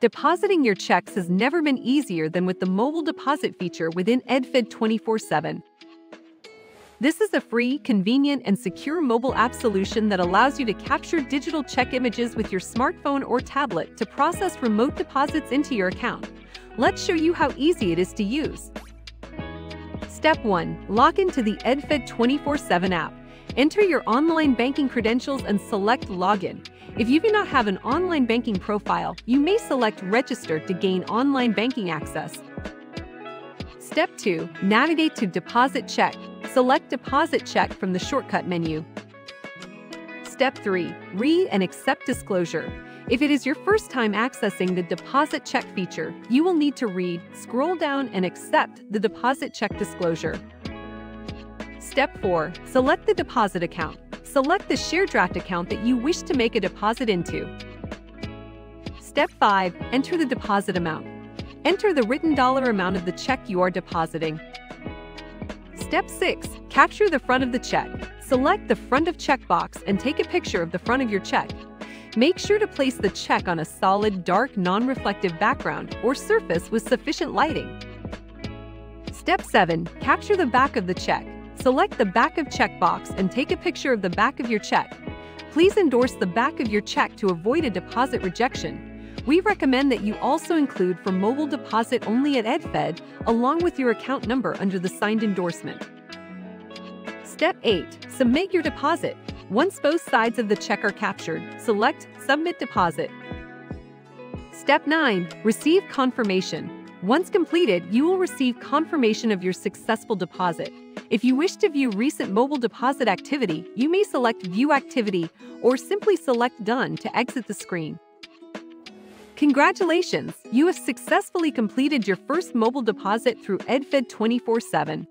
Depositing your checks has never been easier than with the mobile deposit feature within EdFed 24 7. This is a free, convenient, and secure mobile app solution that allows you to capture digital check images with your smartphone or tablet to process remote deposits into your account. Let's show you how easy it is to use. Step 1. Log into the EdFed 24 7 app. Enter your online banking credentials and select Login. If you do not have an online banking profile, you may select Register to gain online banking access. Step 2. Navigate to Deposit Check. Select Deposit Check from the shortcut menu. Step 3. Read and accept disclosure. If it is your first time accessing the Deposit Check feature, you will need to read, scroll down, and accept the Deposit Check disclosure. Step 4. Select the deposit account. Select the ShareDraft account that you wish to make a deposit into. Step 5. Enter the deposit amount. Enter the written dollar amount of the check you are depositing. Step 6. Capture the front of the check. Select the front of check box and take a picture of the front of your check. Make sure to place the check on a solid, dark, non-reflective background or surface with sufficient lighting. Step 7. Capture the back of the check. Select the back of check box and take a picture of the back of your check. Please endorse the back of your check to avoid a deposit rejection. We recommend that you also include for mobile deposit only at EdFed, along with your account number under the signed endorsement. Step 8. Submit your deposit. Once both sides of the check are captured, select Submit Deposit. Step 9. Receive confirmation. Once completed, you will receive confirmation of your successful deposit. If you wish to view recent mobile deposit activity, you may select View Activity or simply select Done to exit the screen. Congratulations! You have successfully completed your first mobile deposit through EdFed 24 7.